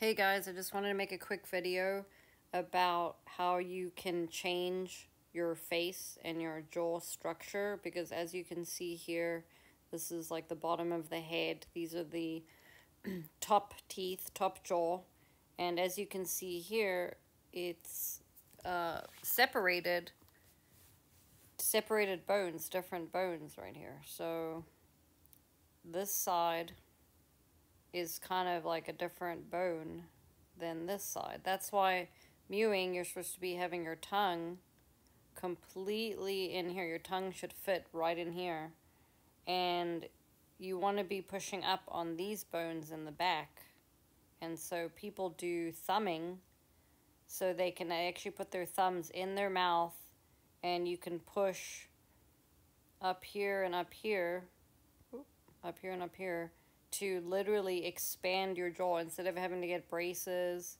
Hey guys, I just wanted to make a quick video about how you can change your face and your jaw structure because as you can see here, this is like the bottom of the head. These are the top teeth, top jaw. And as you can see here, it's uh, separated, separated bones, different bones right here. So this side is kind of like a different bone than this side. That's why mewing, you're supposed to be having your tongue completely in here. Your tongue should fit right in here. And you want to be pushing up on these bones in the back. And so people do thumbing so they can actually put their thumbs in their mouth and you can push up here and up here, up here and up here, to literally expand your jaw instead of having to get braces.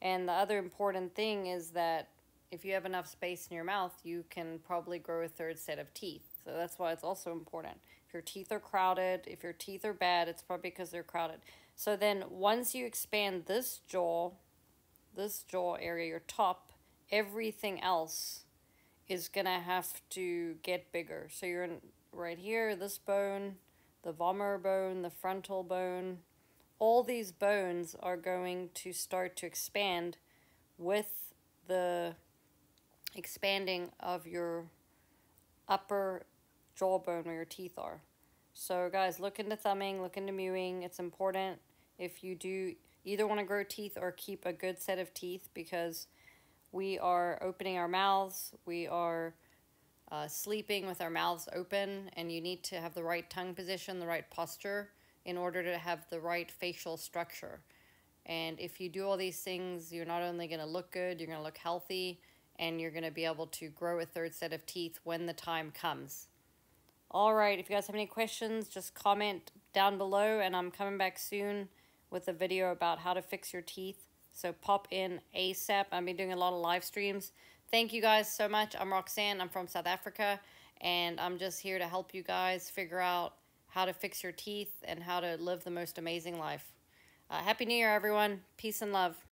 And the other important thing is that if you have enough space in your mouth, you can probably grow a third set of teeth. So that's why it's also important. If your teeth are crowded, if your teeth are bad, it's probably because they're crowded. So then once you expand this jaw, this jaw area, your top, everything else is going to have to get bigger. So you're in, right here, this bone, the vomer bone, the frontal bone, all these bones are going to start to expand with the expanding of your upper jawbone where your teeth are. So guys, look into thumbing, look into mewing. It's important if you do either want to grow teeth or keep a good set of teeth because we are opening our mouths, we are uh, sleeping with our mouths open, and you need to have the right tongue position, the right posture in order to have the right facial structure. And if you do all these things, you're not only going to look good, you're going to look healthy, and you're going to be able to grow a third set of teeth when the time comes. All right, if you guys have any questions, just comment down below, and I'm coming back soon with a video about how to fix your teeth. So pop in ASAP. I've been doing a lot of live streams. Thank you guys so much. I'm Roxanne. I'm from South Africa, and I'm just here to help you guys figure out how to fix your teeth and how to live the most amazing life. Uh, Happy New Year, everyone. Peace and love.